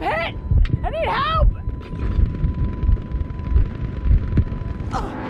I'm hit! I need help! Ugh.